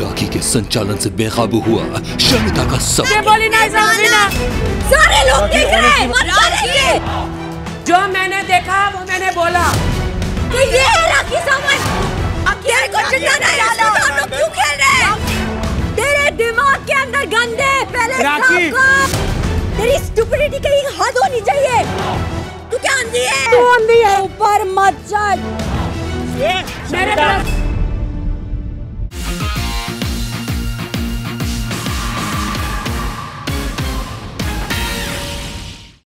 राखी के संचालन से बेकाबू हुआ। शर्मिता का सब सारे लोग देख रहे हैं। जो मैंने देखा वो मैंने बोला। कि ये है राखी सावन अकेले को चिल्लाना है तो हम लोग क्यों खेल रहे हैं? तेरे दिमाग के अंदर गंदे पहले राखी! तेरी स्टुपिडिटी कहीं हद होनी चाहिए। तू क्या अंधी है? तू अंधी है। ऊपर मत चढ़। मेरे पास